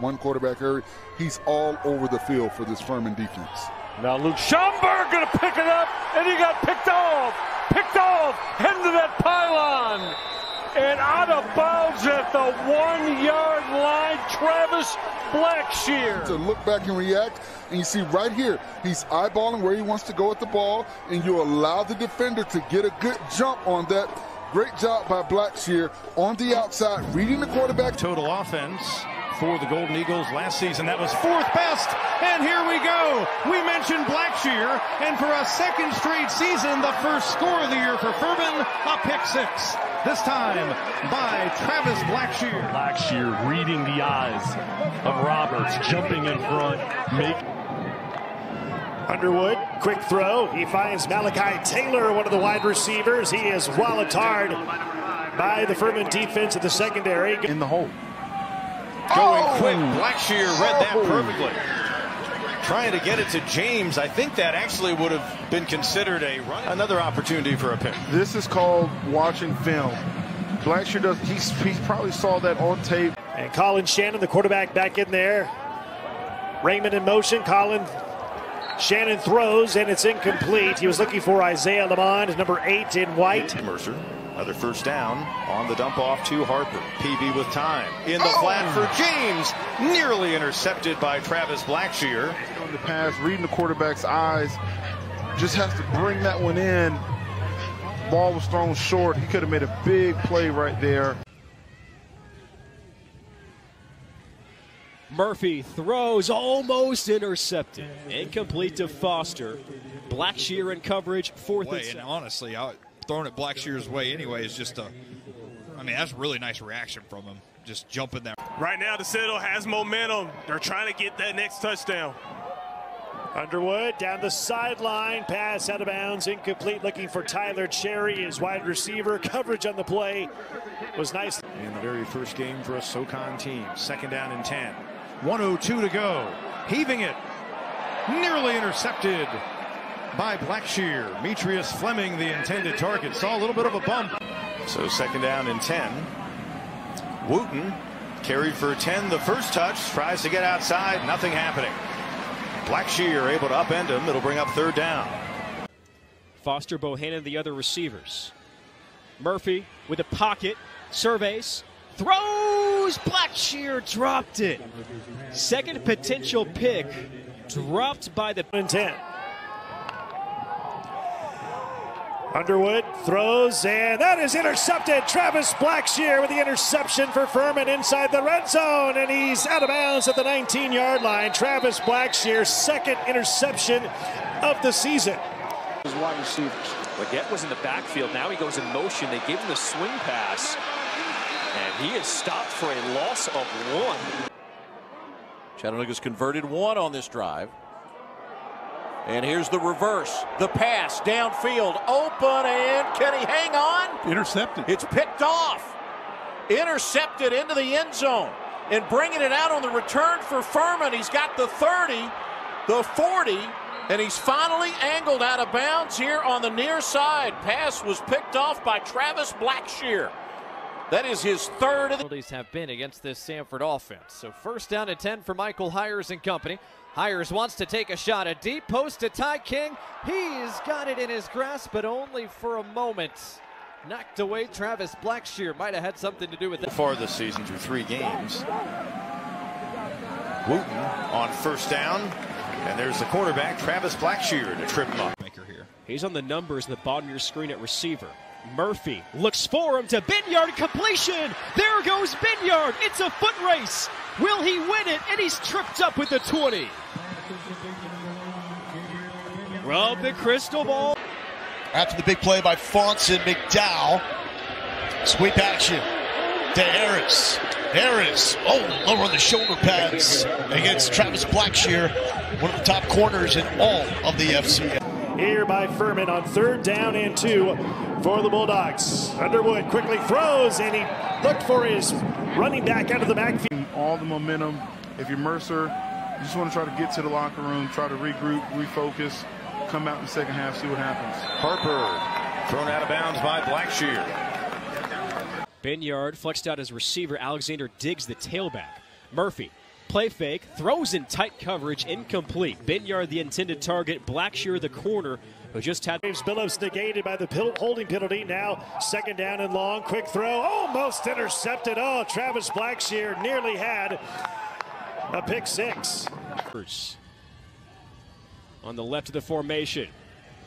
one quarterback hurry. He's all over the field for this Furman defense. Now Luke Schomburg gonna pick it up, and he got picked off, picked off, into that pylon, and out of bounds at the one-yard line. Travis Blackshear to look back and react, and you see right here, he's eyeballing where he wants to go with the ball, and you allow the defender to get a good jump on that. Great job by Blackshear on the outside, reading the quarterback. Total offense for the Golden Eagles last season. That was fourth best. And here we go. We mentioned Blackshear. And for a second straight season, the first score of the year for Furman, a pick six. This time by Travis Blackshear. Blackshear reading the eyes of Roberts, jumping in front, make Underwood, quick throw. He finds Malachi Taylor, one of the wide receivers. He is walloped hard by the Furman defense at the secondary. In the hole. Going oh. quick. Blackshear read that oh! perfectly. Trying to get it to James. I think that actually would have been considered a run. Another opportunity for a pick. This is called watching film. Blackshear does. He, he probably saw that on tape. And Colin Shannon, the quarterback, back in there. Raymond in motion. Colin Shannon throws, and it's incomplete. He was looking for Isaiah Lamond, number eight in white. Mercer Another first down on the dump off to Harper. Peevy with time. In the oh. flat for James. Nearly intercepted by Travis Blackshear. On the pass, reading the quarterback's eyes. Just has to bring that one in. Ball was thrown short. He could have made a big play right there. Murphy throws almost intercepted. Incomplete to Foster. Blackshear in coverage, fourth Boy, and, and honestly, I, throwing it Blackshear's way anyway is just a, I mean, that's a really nice reaction from him. Just jumping there. Right now, the Citadel has momentum. They're trying to get that next touchdown. Underwood down the sideline, pass out of bounds, incomplete. Looking for Tyler Cherry, his wide receiver. Coverage on the play was nice. In the very first game for a SoCon team, second down and 10. 102 to go. Heaving it. Nearly intercepted by Blackshear. Metrius Fleming, the intended target, saw a little bit of a bump. So second down and 10. Wooten carried for 10 the first touch, tries to get outside, nothing happening. Blackshear able to upend him. It'll bring up third down. Foster Bohannon, the other receivers. Murphy with a pocket, surveys, throws. Blackshear dropped it. Second potential pick dropped by the 10. Underwood throws, and that is intercepted. Travis Blackshear with the interception for Furman inside the red zone, and he's out of bounds at the 19 yard line. Travis Blackshear, second interception of the season. His wide receivers. Leggett was in the backfield. Now he goes in motion. They give him the swing pass, and he is stopped for a loss of one. Chattanooga's converted one on this drive. And here's the reverse. The pass downfield, open, and can he hang on? Intercepted. It's picked off. Intercepted into the end zone. And bringing it out on the return for Furman. He's got the 30, the 40, and he's finally angled out of bounds here on the near side. Pass was picked off by Travis Blackshear. That is his third. Penalties have been against this Samford offense. So first down and 10 for Michael Hiers and company. Hiers wants to take a shot. A deep post to Ty King. He's got it in his grasp, but only for a moment. Knocked away. Travis Blackshear might have had something to do with it. Far this season through three games. Wooten on first down. And there's the quarterback, Travis Blackshear, to trip him up. Maker here. He's on the numbers in the bottom of your screen at receiver. Murphy looks for him to Binyard completion. There goes Binyard. It's a foot race. Will he win it? And he's tripped up with the 20. Rub the crystal ball. After the big play by Fonts McDowell. Sweep action to Harris. Harris, oh, lower on the shoulder pads against Travis Blackshear, one of the top corners in all of the FCS here by Furman on third down and two for the Bulldogs. Underwood quickly throws, and he looked for his running back out of the backfield. All the momentum. If you're Mercer, you just want to try to get to the locker room, try to regroup, refocus, come out in the second half, see what happens. Harper thrown out of bounds by Blackshear. Binyard flexed out as receiver. Alexander digs the tailback. Murphy Play fake, throws in tight coverage, incomplete. Benyard the intended target, Blackshear the corner, who just had. James Billups negated by the holding penalty. Now second down and long. Quick throw, almost intercepted. Oh, Travis Blackshear nearly had a pick six. On the left of the formation.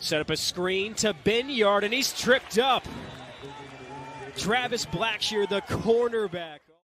Set up a screen to Benyard, and he's tripped up. Travis Blackshear, the cornerback.